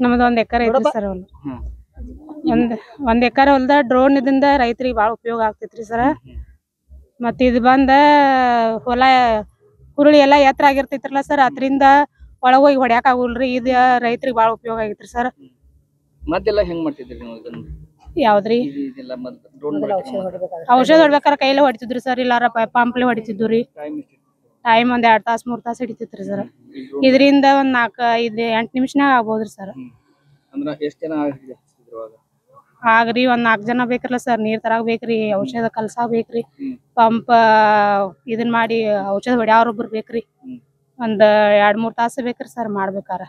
ನಮ್ದು ಒಂದ್ ಎಕರೆ ಐತ್ರಿ ಸರ್ ಹೊಲ ಒಂದ್ ಒಂದ್ ಎಕರೆ ಹೊಲ್ದ ಡ್ರೋನ್ ಇದಿಂದ ರೈತರಿಗೆ ಬಾಳ ಉಪಯೋಗ ಆಗ್ತೈತ್ರಿ ಸರ್. ಮತ್ತ ಇದು ಬಂದ ಹೊಲ ಹುರುಳಿ ಎಲ್ಲಾ ಎತ್ತರ ಆಗಿರ್ತೈತ್ರಲ್ಲ ಸರ್ ಅದ್ರಿಂದ ಒಳಗ್ ಹೋಗಿ ಹೊಡ್ಯಾಕ್ ಆಗುಲ್ರಿ. ಇದ ರೈತರಿಗೆ ಬಾಳ ಉಪಯೋಗ ಆಗೈತ್ರಿ ಸರ್. ಹೆಂಗ್ ಮಾಡ್ತಿದ್ರಿ ನೀವು ಇದನ್ನ? ಯಾವ್ದ್ರಿ? ಇದು ಇದೆಲ್ಲ ಮೊದ್ಲು ಡ್ರೋನ್ ಔಷಧ ಹೊಡ್ಬೇಕಾರ ಕೈಲೇ ಹೊಡಿತಿದ್ರಿ ಸರ್ ಇಲ್ಲಾರ ಪಂಪ್ಲೆ ಹೊಡಿತಿದ್ವು ರೀ ಟೈಮ್ ಟೈಮ್ ಒಂದ್ ಎರಡ್ ತಾಸ್ ಮೂರ್ ತಾಸ್ ಹಿಡಿತೈತ್ರಿ ಸರ್ ಇದರಿಂದ ಒಂದ್ ನಾಕ್ ಐದ್ ಎಂಟ್ ನಿಮಿಷನಾಗ ಆಗ್ಬೋದ್ರಿ ಸರ್ ಅಂದ್ರ ಎಷ್ಟ್ ಜನ ಹಿಡಿದ್ರು ಅವಾಗ ಆಗ್ರಿ ಒಂದ್ ನಾಕ್ ಜನ ಬೇಕ್ರಲ್ಲ ಸರ್ ನೀರ್ ತರಾಕ್ ಬೇಕ್ರಿ ಔಷಧ ಕಲ್ಸಾಕ್ ಬೇಕ್ರಿ ಪಂಪ್ ಇದನ್ ಮಾಡಿ ಔಷಧ ಹೊಡ್ಯಾವ್ರೊಬ್ರು ಬೇಕ್ರಿ. ಹ್ಮ್. ಒಂದ್ ಎರಡ್ ಮೂರ್ ತಾಸ ಬೇಕ್ರಿ ಸರ್ ಮಾಡ್ಬೇಕಾರ.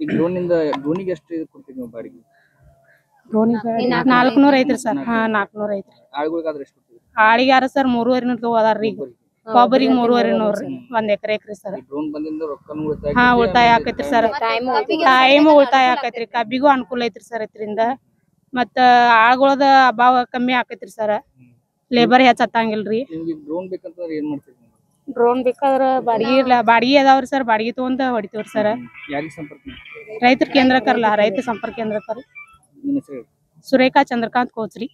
ಈ ಡ್ರೋನ್ ಇಂದ ಡ್ರೋನಿಗೆ ಎಷ್ಟು ಇದು ಕೊಡ್ತೀವಿ ನೀವು ಬಾಡಿಗೆ? ನಾಲ್ಕನೂರ್ ಐತ್ರಿ ಸರ್ ಹಾ ನಾಲ್ಕನೂರ್ ಐತ್ರಿ. ಆಳಿಗಾರ ಎಷ್ಟು ಕೊಡ್ತೀವಿ ಆಳಿಗೆ ಯಾರ ಸರ್ ಮೂರುವರೆ ನೂರ್ ತಗೋದಾರ್ರಿ ಒಬ್ಬರಿಗೆ ಮೂರುವರೆ ನೂರ್ರಿ ಒಂದ್ ಎಕರೆ ಐತ್ರಿ ಸರ್. ಡ್ರೋನ್ ಬಂದಿಂದ ರೊಕ್ಕನೂ ಉಳಿತಾಯ ಹಾ ಉಳಿತಾಯ ಆಕೈತ್ರಿ ಸರ್. ಟೈಮ್ ಉಳಿತಾಯ ಆಕೈತ್ರಿ ಕಬ್ಬಿಗೂ ಅನುಕೂಲ ಐತ್ರಿ ಸರ್ ಇದ್ರಿಂದ. ಮತ್ತ ಆಳ್ಗೊಳದ ಅಭಾವ ಕಮ್ಮಿ ಆಕೈತ್ರಿ ಸರ್. ಲೇಬರ್ ಹೆಚ್ಚ ಹತ್ತಂಗಿಲ್ರಿ ನಿಮ್ಗೆ ಡ್ರೋನ್ ಬೇಕಂತಂದ್ರೆ ಏನ್ ಮಾಡ್ತೀರಿ ಡ್ರೋನ್ ಬೇಕಾದ್ರ ಬಾಡಿಗೆ ಇಲ್ಲ ಬಾಡಿಗೆ ಅದಾವ್ರಿ ಸರ್ ಬಾಡಿಗೆ ತಗೊಂಡ ಹೊಡಿತೀವ್ರಿ ಸರ್? ರೈತರ ಕೇಂದ್ರಕ್ಕರ್ಲ ರೈತ ಸಂಪರ್ಕ ಕೇಂದ್ರಕ್ಕರ್ ನಿಮ್ಮ ಹೆಸರು ಸುರೇಖಾ ಚಂದ್ರಕಾಂತ್ ಕೋಚ್ರಿ